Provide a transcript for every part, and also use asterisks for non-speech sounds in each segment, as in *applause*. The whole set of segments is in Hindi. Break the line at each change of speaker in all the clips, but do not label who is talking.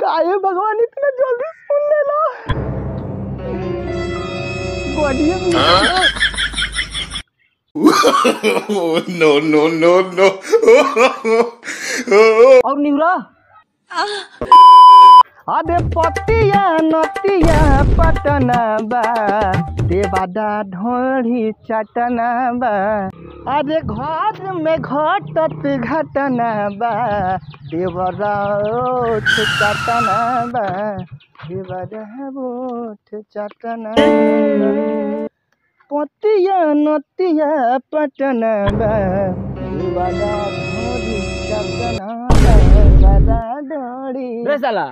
काहे भगवान इतना जल्दी सुन लेना नो नो
नो no. *laughs*
और निवरा *laughs* अरे पतिया नतिया पटना बा। देवादा ढोड़ी चटना बा। अरे घर में घटत घटना बा। देवरा चटना बा। देवरा चटना पतिया नतिया पटना बा। देवरा ढोड़ी चटना बा। देवरा
साला।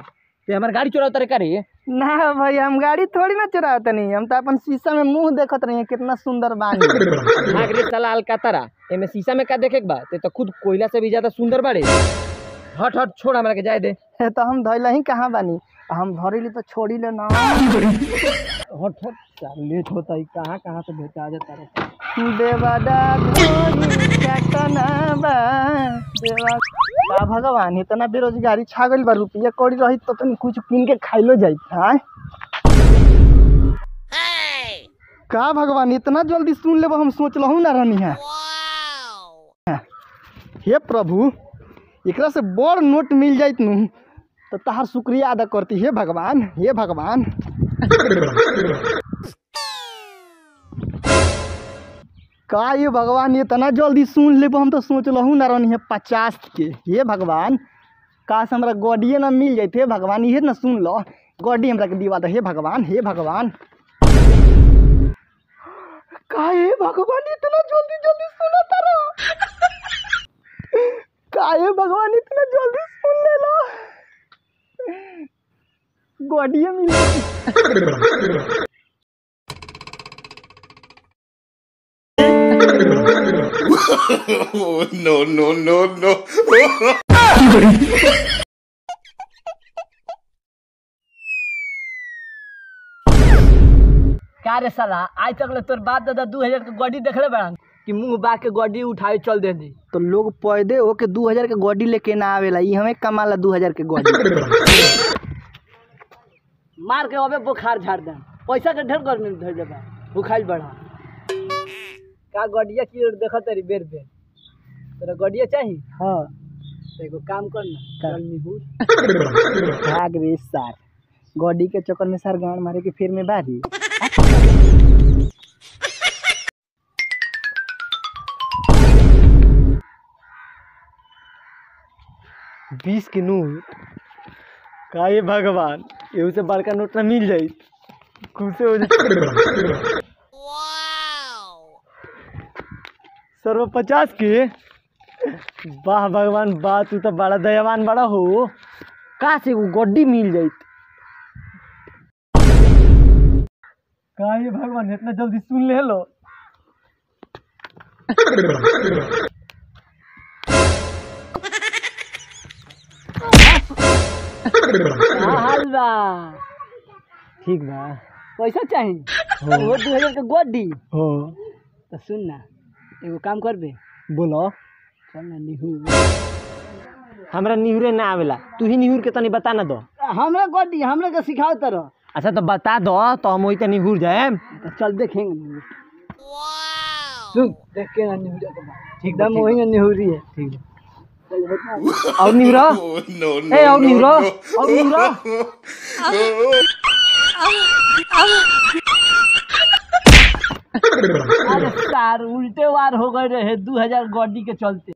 ते हमार गाड़ी चोरा उतर करे
ना भाई हम गाड़ी थोड़ी ना चलावत नहीं हम तो अपन शीशा में मुँह देखत रही कितना सुंदर बानी।
भाग रे साला अलकातरा। एमे शीशा में का देखे के बा? ते तो खुद कोयला से भी ज़्यादा सुंदर बाड़े। हट हट छोड़ हमरा के जाए दे।
तो हम धैला ही कहाँ बानी? हम धरेली तो छोड़ी ले ना।
हट हट लेट होता है। कहाँ कहाँ से भेजा जाता रे
देवादा धोनी देवा बा भगवान इतना बेरोजगारी छा गइल बा, रुपया कौड़ी रही तो तनी कुछ किन के खाइलो हाँ का भगवान, इतना जल्दी सुन लेबो, हम सोच लहू ना रहनी है। हे प्रभु एक से बड़ नोट मिल जाइत नु तो तहार शुक्रिया अदा करती। हे भगवान हे भगवान। का ये भगवान इतना जल्दी सुन ले हम तो सोच लहू ना रहनी है पचास के हे भगवान, काश हमरा गड्डिए ना मिल जाते भगवान, इहे ना सुन लो गड्डी हमरा के दिवा दे। हे भगवान हे भगवान। का हे भगवान, इतना जल्दी जल्दी सुना का हे भगवान, इतना जल्दी सुन लेला गड्डिए मिल
no, no, no, no.
का रे साला आज तक ले तोर बाप दादा दू हज़ार के गाड़ी देखले बड़न कि मुँह बा के गाड़ी उठावे चल दे दी
तो लोग पैदे होके दू हज़ार के गड्डी लेके ना आवेला ई हमें कमाला दू हज़ार के गड्डी
मार के अबे बुखार झाड़ दे पैसा के ढेर गर्मी धर देबा बुखार बढ़ा का गडिया की ओर देखत तारी बेर बेर। तोरा गडिया चाही?
हाँ।
तो एगो काम कर ना चल निहुर
भाग रे सार। गड्डी के चक्कर में सर गांड मारे के फिर में बारी। बीस के नोट का ये भगवान? एहू से बड़का नोट ना मिल जाई। खुश हो जाए सर वो पचास के? वाह भगवान वाह तू तो बड़ा दयावान बड़ा हो। का से वो गड्डी मिल जाई? का ये भगवान इतना जल्दी सुन ले लो।
बा।
ठीक बा।
पैसा चाही? वो दू हज़ार के गड्डी।
हो।
तो सुन ना। एगो काम करबे
बोलो
चल ना निहुर
हमरा निहुरे ना आवेला तू ही निहुर के तनी बता ना दो
हमरा गड्डी हमरा के सिखाओ तरह
अच्छा तो बता दो तो हम वही तनी निहुर जाए
तो चल देखेंगे सुन देख के ना निहुर के बाद एकदम वही निहुरी है ठीक है
और निहुरा
Oh, no, no,
ए और निहुरा. और निहुरा
अरे सार उल्टे वार हो गए रहे दू हज़ार गड्डी के चलते।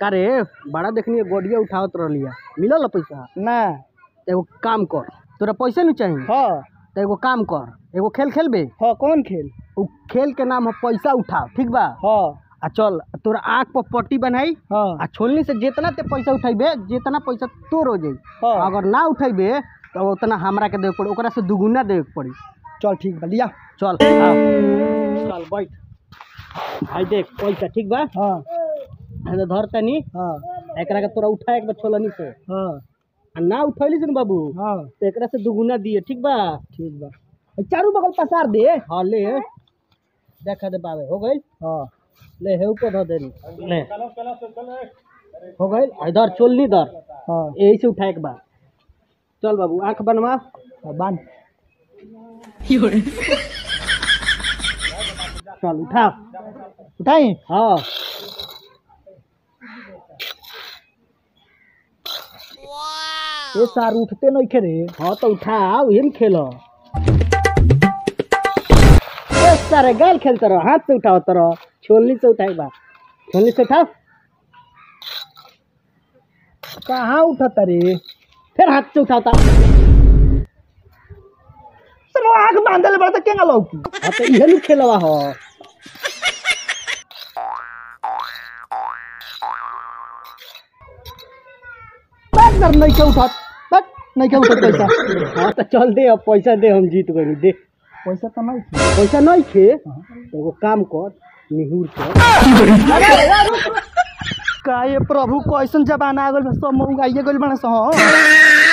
का रे बड़ा देखनी गड्डिया उठावत रहलिया मिलल पैसा? ना। एगो काम कर। तोरा पैसा नहीं चाहिए हाँ। तो एगो काम कर। एगो खेल खेलबे? हाँ कौन खेल? उ खेल के नाम है पैसा उठाओ ठीक बा? हाँ। आ चल तोरा आँख पर पट्टी बनाई हाँ। आ छोलनी से जितना ते पैसा उठेबे जितना पैसा तोर हो जाई। हाँ। अगर ना उठेबे तो उतना हमरा के देवे पड़ी ओकरा से दुगुना देवे पड़ी। चल ठीक बा लिया। चल आओ चल बैठ। भाई देख पैसा ठीक बा? हाँ। ऐसे धर तनी। हाँ। एकरा के तोरा उठा एक बार छोलनी से। हाँ। ना उठैली से बाबू? हाँ। तो एकरा से दुगुना दिए ठीक बा? ठीक बा। चारू बगल पसार दे। हाँ ले। देखा दे बाबे हो गई हाँ।
ले हे ऊपर धो देनी। ले। हो गई इधर चोलनी दर
हाँ।
यही से उठाए के बाद चल बाबू आँख बनवा
बाँध
चल उठा।
उठाई?
हाँ।
ये सार उठते नहीं खे रे
हाँ तो उठा वही में खेलो। सारे गाल खेलते रहो हाथ से उठाओ रहो। छोलनी से उठाए के बाद छोलनी से उठाओ
कहाँ उठता रे
फिर हाथ से उठाता
सब आँख बांधले बड़ा तो केंगा लौकी
हाँ तो इहे नु खेलवा हो
बात कर नहीं के उठत बात नहीं के उठत पैसा
हाँ तो चल दे अब पैसा दे हम जीत गए दे
पैसा तो नहीं थे
पैसा नहीं खे तो एगो काम कर निहुर
का। ये प्रभु कैसन जमाना आ गइल बा, सब मऊ गाइए गइल बना सह